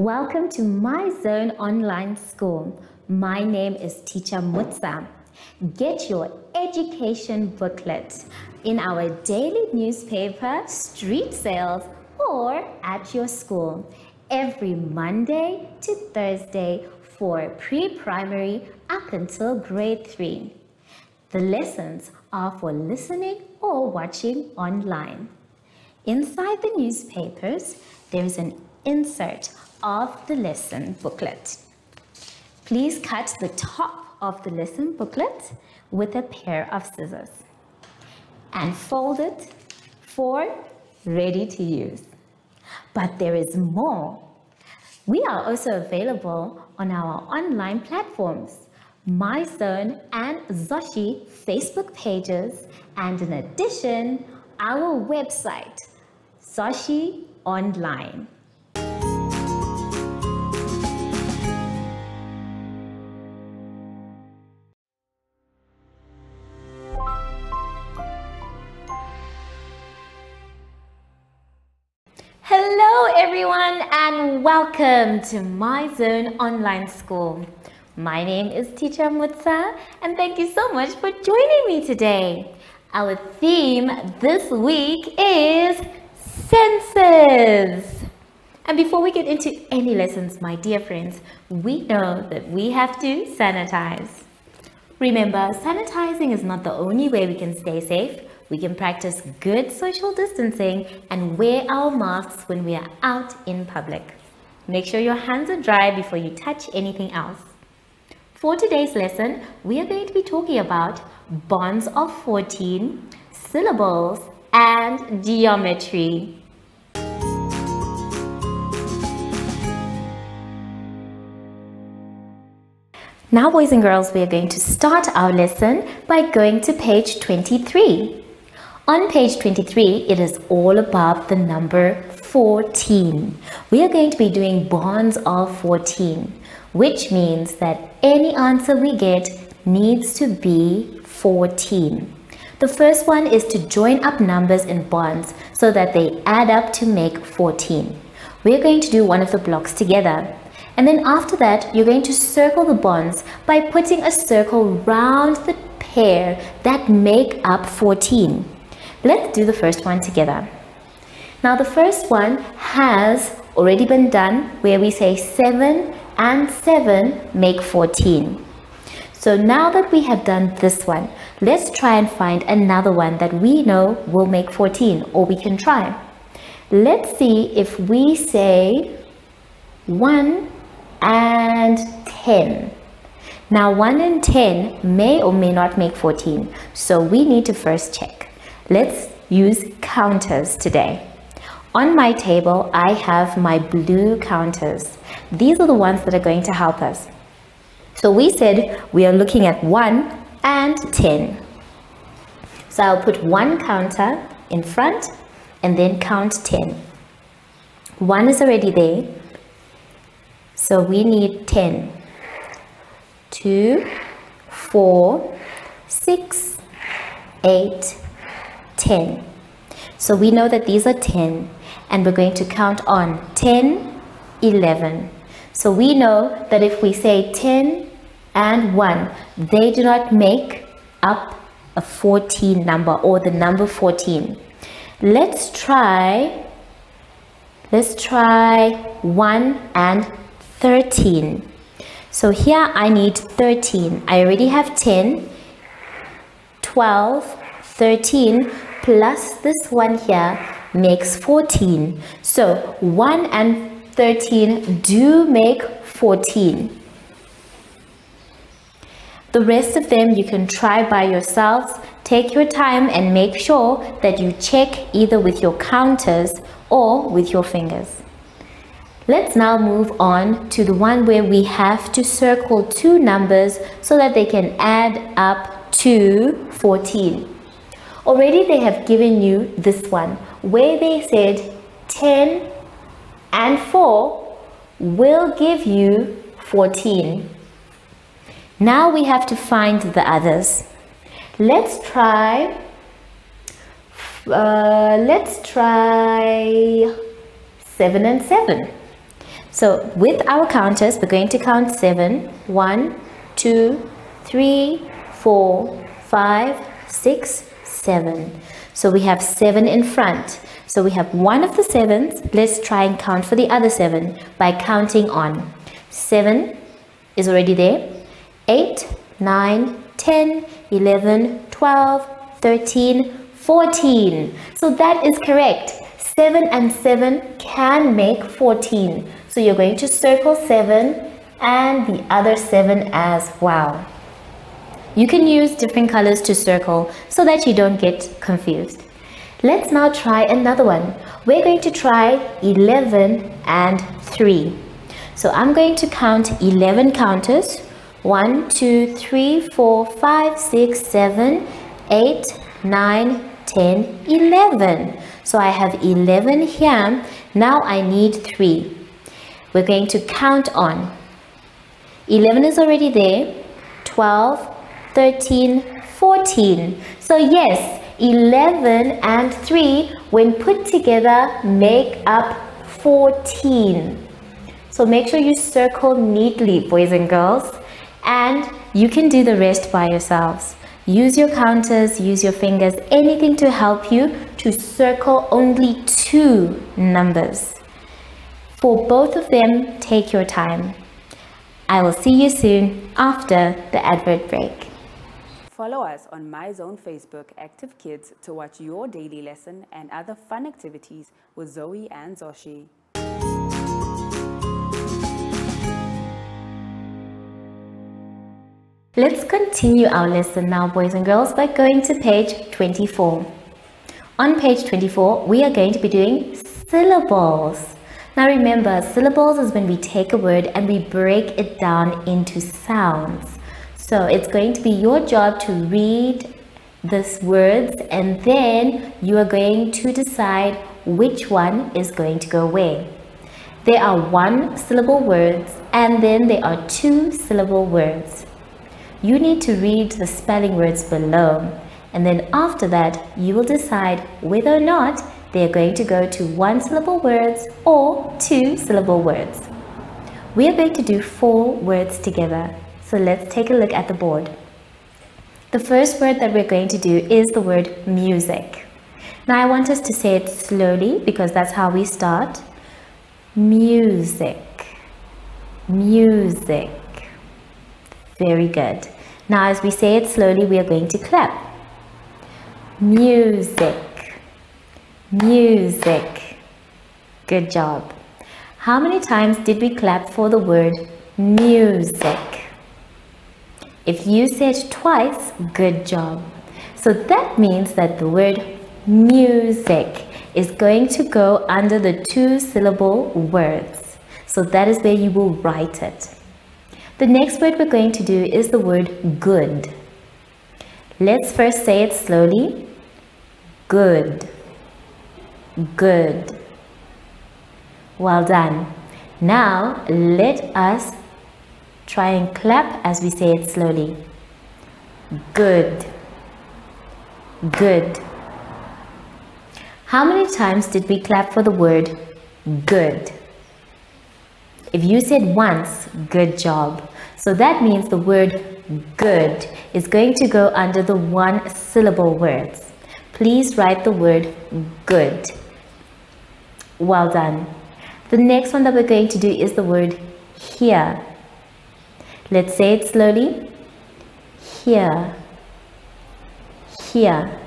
Welcome to My Zone Online School. My name is Teacher Mutsa. Get your education booklet in our daily newspaper, street sales, or at your school every Monday to Thursday for pre-primary up until grade 3. The lessons are for listening or watching online. Inside the newspapers, there is an insert of the lesson booklet. Please cut the top of the lesson booklet with a pair of scissors and fold it for ready to use. But there is more. We are also available on our online platforms, MyZone and Zoshy Facebook pages, and in addition, our website, Zoshy Online. And welcome to My Zone Online School. My name is Teacher Mutsa and thank you so much for joining me today. Our theme this week is senses. And before we get into any lessons, my dear friends, we know that we have to sanitize. Remember, sanitizing is not the only way we can stay safe. We can practice good social distancing and wear our masks when we are out in public. Make sure your hands are dry before you touch anything else. For today's lesson, we are going to be talking about bonds of 14, syllables, and geometry. Now boys and girls, we are going to start our lesson by going to page 23. On page 23, it is all about the number 14. We are going to be doing bonds of 14, which means that any answer we get needs to be 14. The first one is to join up numbers in bonds so that they add up to make 14. We're going to do one of the blocks together. And then after that, you're going to circle the bonds by putting a circle round the pair that make up 14. Let's do the first one together. Now the first one has already been done where we say 7 and 7 make 14. So now that we have done this one, let's try and find another one that we know will make 14 or we can try. Let's see if we say 1 and 10. Now 1 and 10 may or may not make 14, so we need to first check. Let's use counters today. On my table, I have my blue counters. These are the ones that are going to help us. So we said we are looking at 1 and 10. So I'll put one counter in front and then count 10. 1 is already there. So we need 10. 2, 4, 6, 8, 10. So we know that these are 10 and we're going to count on 10, 11. So we know that if we say 10 and 1, they do not make up a 14 number or the number 14. Let's try, let's try 1 and 13. So here I need 13. I already have 10, 12, 13 plus this one here makes 14. So 1 and 13 do make 14. The rest of them you can try by yourselves. Take your time and make sure that you check either with your counters or with your fingers. Let's now move on to the one where we have to circle two numbers so that they can add up to 14. Already they have given you this one where they said 10 and 4 will give you 14. Now we have to find the others. Let's try, uh, let's try 7 and 7. So with our counters, we're going to count seven. One, two, three, four, five, six, seven. So we have seven in front. So we have one of the sevens. Let's try and count for the other seven by counting on. Seven is already there. Eight, nine, 10, 11, 12, 13, 14. So that is correct. 7 and 7 can make 14. So you're going to circle 7 and the other 7 as well. You can use different colors to circle so that you don't get confused. Let's now try another one. We're going to try 11 and 3. So I'm going to count 11 counters. 1, 2, 3, 4, 5, 6, 7, 8, 9, 10, 11. So I have 11 here. Now I need 3. We're going to count on. 11 is already there. 12, 13, 14. So yes, 11 and 3 when put together make up 14. So make sure you circle neatly, boys and girls. And you can do the rest by yourselves. Use your counters, use your fingers, anything to help you to circle only two numbers. For both of them, take your time. I will see you soon after the advert break. Follow us on MyZone Facebook Active Kids to watch your daily lesson and other fun activities with Zoe and Zoshy. Let's continue our lesson now, boys and girls, by going to page 24. On page 24, we are going to be doing syllables. Now remember, syllables is when we take a word and we break it down into sounds. So it's going to be your job to read these words and then you are going to decide which one is going to go where. There are one syllable words and then there are two syllable words you need to read the spelling words below and then after that you will decide whether or not they are going to go to one syllable words or two syllable words. We are going to do four words together. So let's take a look at the board. The first word that we're going to do is the word music. Now I want us to say it slowly because that's how we start. Music. Music. Very good. Now as we say it slowly, we are going to clap. Music. Music. Good job. How many times did we clap for the word music? If you said twice, good job. So that means that the word music is going to go under the two syllable words. So that is where you will write it. The next word we're going to do is the word good. Let's first say it slowly. Good. Good. Well done. Now let us try and clap as we say it slowly. Good. Good. How many times did we clap for the word good? If you said once, good job. So that means the word good is going to go under the one syllable words. Please write the word good. Well done. The next one that we're going to do is the word here. Let's say it slowly. Here. Here.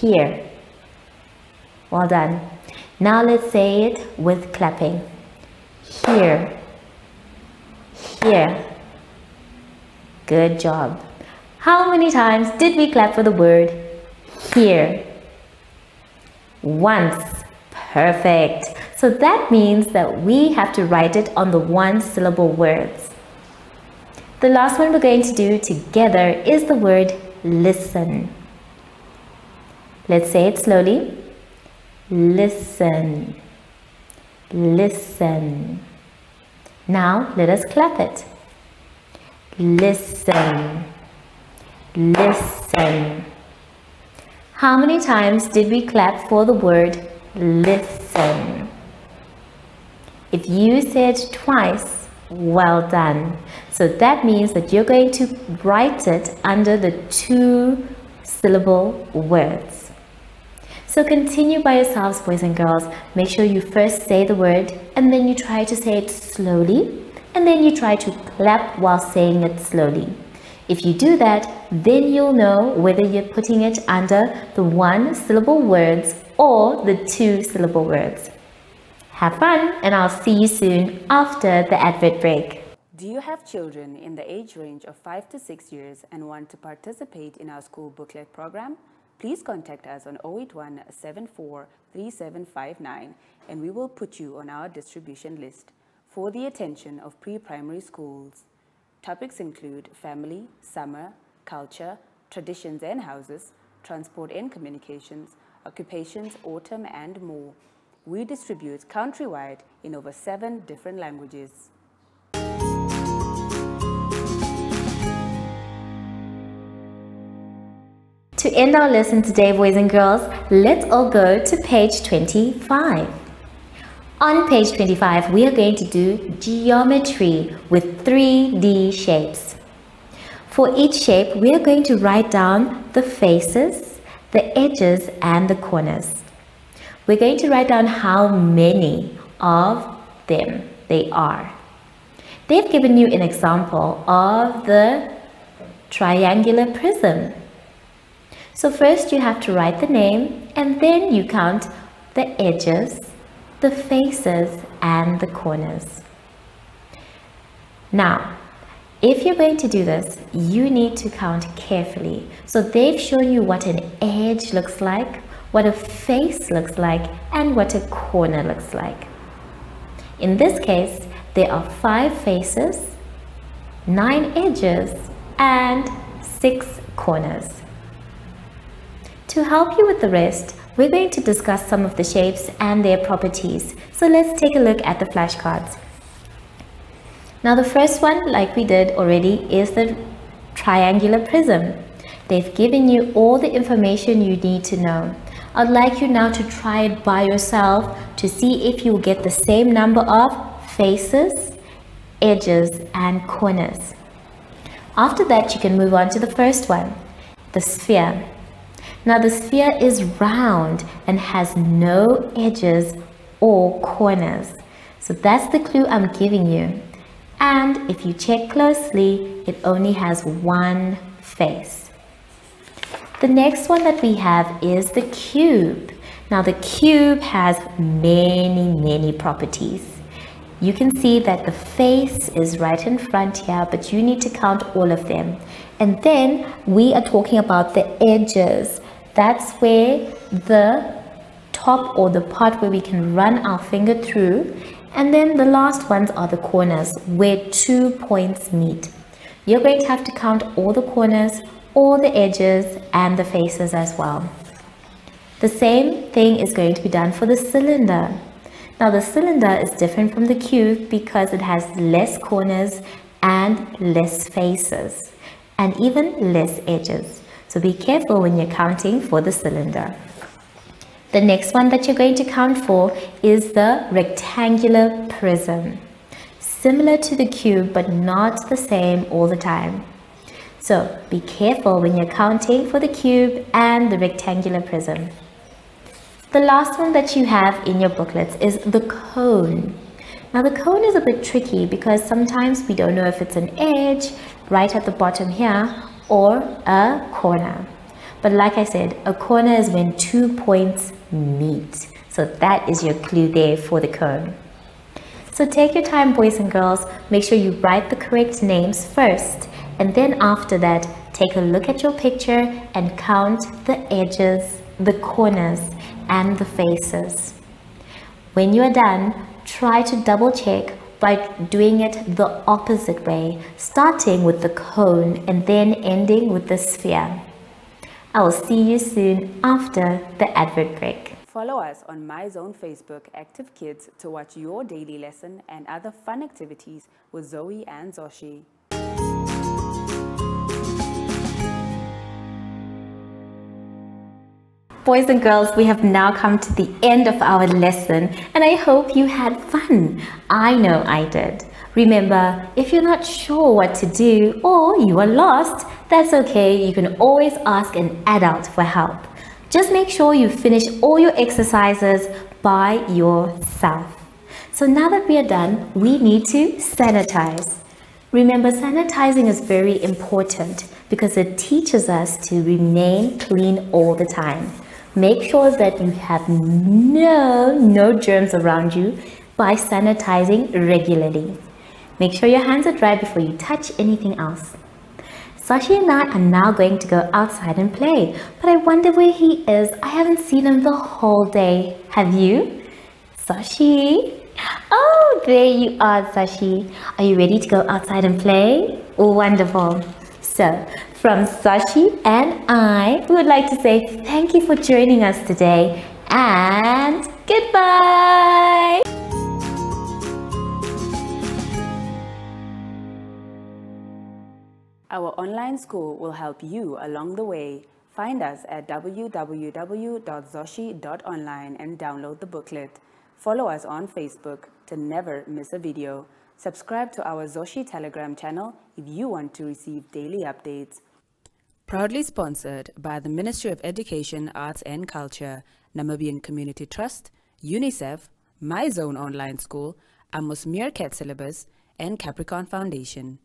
Here. Well done. Now let's say it with clapping here, here. Good job. How many times did we clap for the word here? Once. Perfect. So that means that we have to write it on the one syllable words. The last one we're going to do together is the word listen. Let's say it slowly. Listen. Listen. Now let us clap it. Listen. Listen. How many times did we clap for the word listen? If you said twice, well done. So that means that you're going to write it under the two syllable words. So continue by yourselves, boys and girls. Make sure you first say the word and then you try to say it slowly and then you try to clap while saying it slowly. If you do that, then you'll know whether you're putting it under the one syllable words or the two syllable words. Have fun and I'll see you soon after the advert break. Do you have children in the age range of 5 to 6 years and want to participate in our school booklet program? Please contact us on 081 74 3759 and we will put you on our distribution list for the attention of pre-primary schools. Topics include family, summer, culture, traditions and houses, transport and communications, occupations, autumn and more. We distribute countrywide in over seven different languages. To end our lesson today, boys and girls, let's all go to page 25. On page 25, we are going to do geometry with 3D shapes. For each shape, we are going to write down the faces, the edges, and the corners. We're going to write down how many of them they are. They've given you an example of the triangular prism. So first you have to write the name and then you count the edges, the faces and the corners. Now, if you're going to do this, you need to count carefully. So they've shown you what an edge looks like, what a face looks like, and what a corner looks like. In this case, there are five faces, nine edges, and six corners. To help you with the rest, we're going to discuss some of the shapes and their properties. So let's take a look at the flashcards. Now the first one, like we did already, is the triangular prism. They've given you all the information you need to know. I'd like you now to try it by yourself to see if you get the same number of faces, edges and corners. After that, you can move on to the first one, the sphere. Now the sphere is round and has no edges or corners. So that's the clue I'm giving you. And if you check closely, it only has one face. The next one that we have is the cube. Now the cube has many, many properties. You can see that the face is right in front here, but you need to count all of them. And then we are talking about the edges. That's where the top or the part where we can run our finger through. And then the last ones are the corners where two points meet. You're going to have to count all the corners, all the edges and the faces as well. The same thing is going to be done for the cylinder. Now the cylinder is different from the cube because it has less corners and less faces and even less edges. So be careful when you're counting for the cylinder. The next one that you're going to count for is the rectangular prism. Similar to the cube, but not the same all the time. So be careful when you're counting for the cube and the rectangular prism. The last one that you have in your booklets is the cone. Now the cone is a bit tricky because sometimes we don't know if it's an edge right at the bottom here or a corner. But like I said, a corner is when two points meet. So that is your clue there for the cone. So take your time, boys and girls. Make sure you write the correct names first. And then after that, take a look at your picture and count the edges, the corners, and the faces. When you are done, try to double check by doing it the opposite way, starting with the cone and then ending with the sphere. I will see you soon after the advert break. Follow us on MyZone Facebook Active Kids to watch your daily lesson and other fun activities with Zoe and Zoshy. Boys and girls, we have now come to the end of our lesson and I hope you had fun. I know I did. Remember, if you're not sure what to do or you are lost, that's okay. You can always ask an adult for help. Just make sure you finish all your exercises by yourself. So now that we are done, we need to sanitize. Remember, sanitizing is very important because it teaches us to remain clean all the time. Make sure that you have no, no germs around you by sanitizing regularly. Make sure your hands are dry before you touch anything else. Sashi and I are now going to go outside and play, but I wonder where he is. I haven't seen him the whole day. Have you? Sashi? Oh, there you are, Sashi. Are you ready to go outside and play? Wonderful. So, from Sashi and I, we would like to say thank you for joining us today and goodbye. Our online school will help you along the way. Find us at www.zoshy.online and download the booklet. Follow us on Facebook to never miss a video. Subscribe to our Zoshy Telegram channel if you want to receive daily updates. Proudly sponsored by the Ministry of Education, Arts and Culture, Namibian Community Trust, UNICEF, My Zone Online School, Amos Meerkat Syllabus, and Capricorn Foundation.